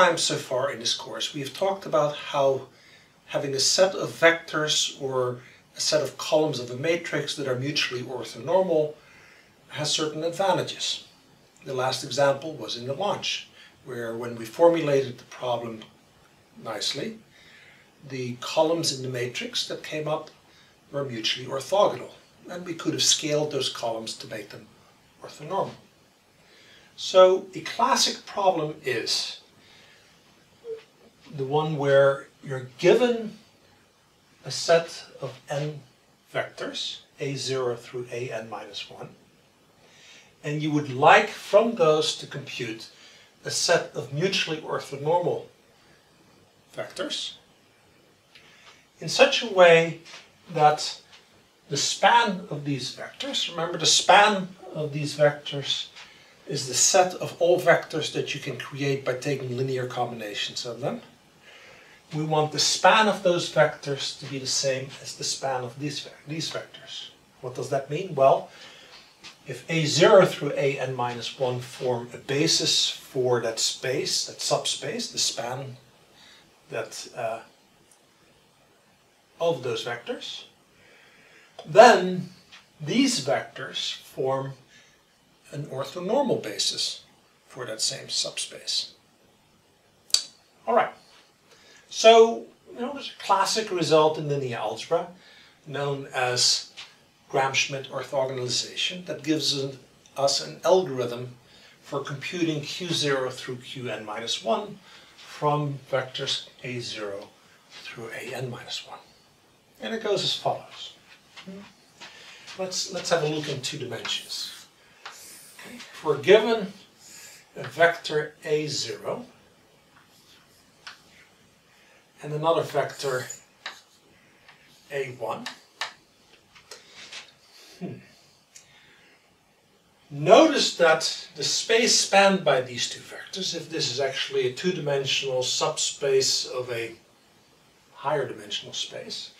times so far in this course we have talked about how having a set of vectors or a set of columns of a matrix that are mutually orthonormal has certain advantages. The last example was in the launch, where when we formulated the problem nicely, the columns in the matrix that came up were mutually orthogonal, and we could have scaled those columns to make them orthonormal. So a classic problem is the one where you're given a set of n vectors, a0 through an minus 1, and you would like from those to compute a set of mutually orthonormal vectors in such a way that the span of these vectors, remember the span of these vectors is the set of all vectors that you can create by taking linear combinations of them. We want the span of those vectors to be the same as the span of these, these vectors. What does that mean? Well, if a0 through an minus 1 form a basis for that space, that subspace, the span that uh, of those vectors, then these vectors form an orthonormal basis for that same subspace. All right. So, you know, there's a classic result in linear algebra known as Gram-Schmidt orthogonalization that gives us an algorithm for computing q0 through qn minus 1 from vectors a0 through an minus 1. And it goes as follows. Let's, let's have a look in two dimensions. Okay. We're given a vector a0 and another vector a1, Hmm. Notice that the space spanned by these two vectors, if this is actually a two-dimensional subspace of a higher dimensional space,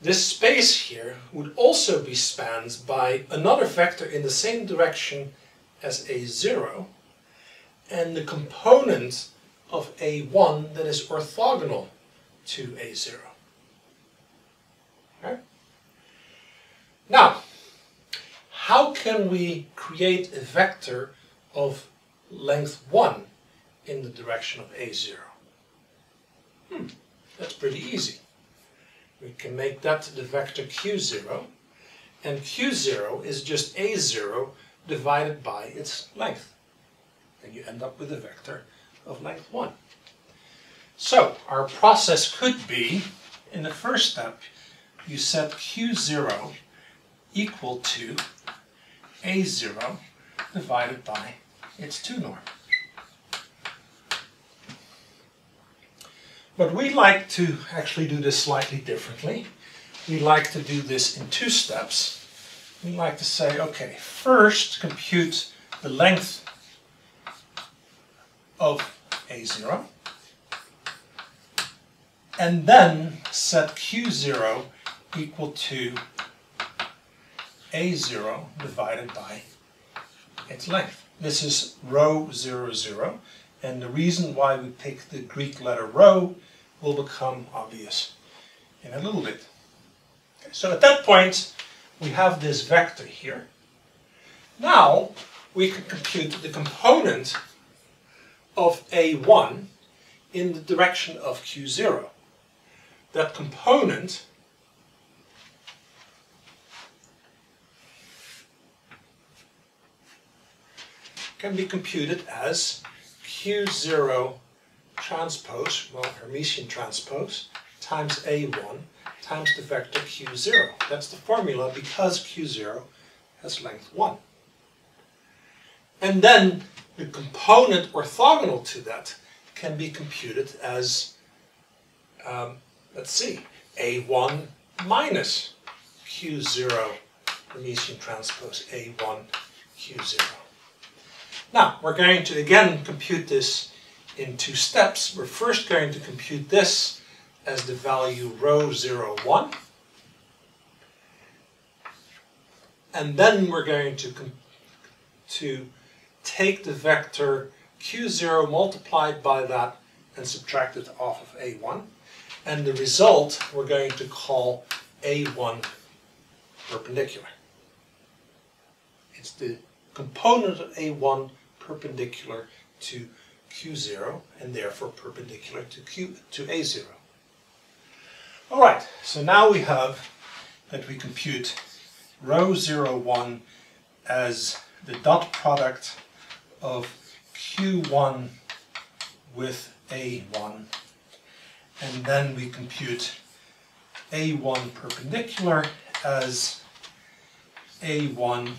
this space here would also be spanned by another vector in the same direction as a0 and the component of a1 that is orthogonal to a0. Okay? Now, how can we create a vector of length 1 in the direction of a0? Hmm, that's pretty easy. We can make that the vector q0, and q0 is just a0 divided by its length. And you end up with a vector of length 1. So, our process could be, in the first step, you set q0 equal to a0 divided by its 2 norm. But we like to actually do this slightly differently. We like to do this in two steps. We like to say, okay, first compute the length of A0, and then set Q0 equal to a0 divided by its length. This is rho 0, 0, and the reason why we pick the Greek letter rho will become obvious in a little bit. Okay, so at that point, we have this vector here. Now, we can compute the component of A1 in the direction of Q0. That component can be computed as Q0 transpose, well, Hermitian transpose, times A1 times the vector Q0. That's the formula because Q0 has length 1. And then the component orthogonal to that can be computed as, um, let's see, A1 minus Q0 Hermitian transpose A1 Q0. Now, we're going to again compute this in two steps. We're first going to compute this as the value rho 0, 1. And then we're going to, to take the vector q0 multiplied by that and subtract it off of A1. And the result we're going to call A1 perpendicular. It's the component of A1 perpendicular to Q0 and therefore perpendicular to Q to A0. All right, so now we have that we compute rho 0, 1 as the dot product of Q1 with A1 and then we compute A1 perpendicular as A1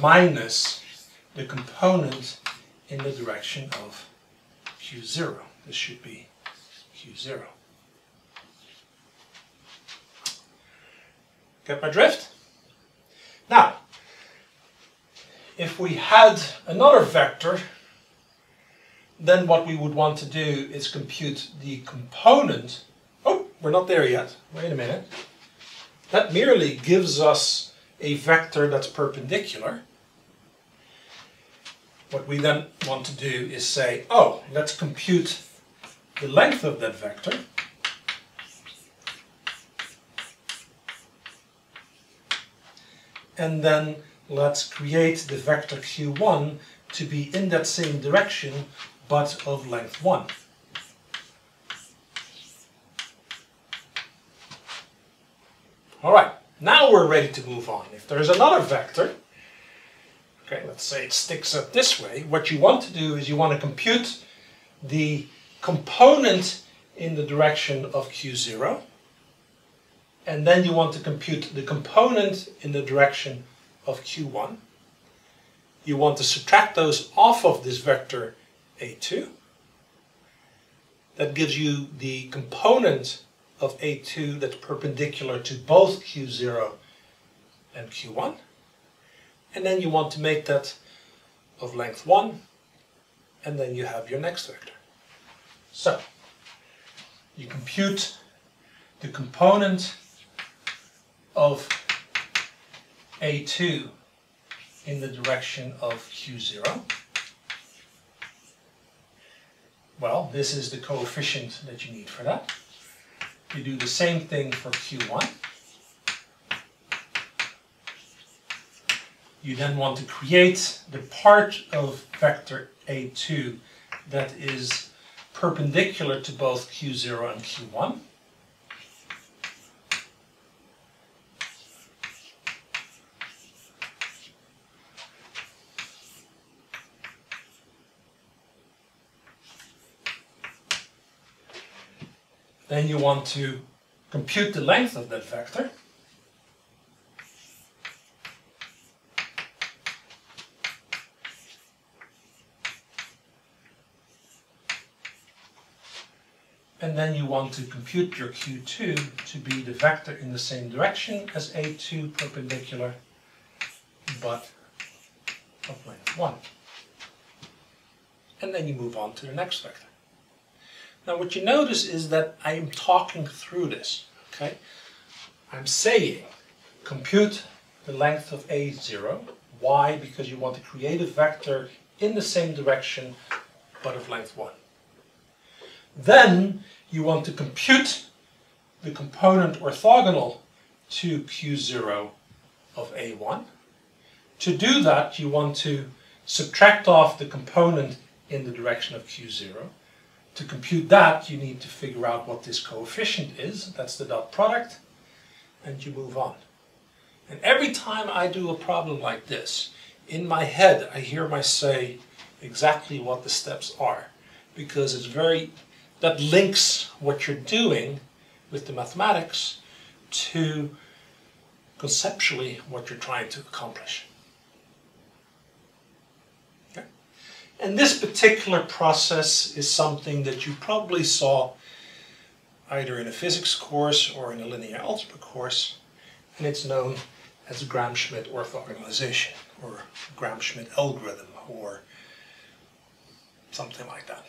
minus the component in the direction of Q0. This should be Q0. Get my drift? Now, if we had another vector, then what we would want to do is compute the component. Oh, we're not there yet. Wait a minute. That merely gives us a vector that's perpendicular. What we then want to do is say, oh, let's compute the length of that vector. And then let's create the vector q1 to be in that same direction, but of length 1. All right, now we're ready to move on. If there's another vector, okay, let's say it sticks up this way, what you want to do is you want to compute the component in the direction of q0, and then you want to compute the component in the direction of q1. You want to subtract those off of this vector a2. That gives you the component of A2 that's perpendicular to both Q0 and Q1. And then you want to make that of length 1, and then you have your next vector. So, you compute the component of A2 in the direction of Q0. Well, this is the coefficient that you need for that. You do the same thing for Q1. You then want to create the part of vector A2 that is perpendicular to both Q0 and Q1. Then you want to compute the length of that vector. And then you want to compute your Q2 to be the vector in the same direction as A2 perpendicular, but of length 1. And then you move on to the next vector. Now what you notice is that I am talking through this, okay? I'm saying compute the length of A0. Why? Because you want to create a vector in the same direction but of length 1. Then you want to compute the component orthogonal to Q0 of A1. To do that you want to subtract off the component in the direction of Q0 to compute that, you need to figure out what this coefficient is. That's the dot product. And you move on. And every time I do a problem like this, in my head, I hear myself say exactly what the steps are. Because it's very, that links what you're doing with the mathematics to conceptually what you're trying to accomplish. And this particular process is something that you probably saw either in a physics course or in a linear algebra course, and it's known as Gram-Schmidt orthogonalization, or Gram-Schmidt algorithm, or something like that.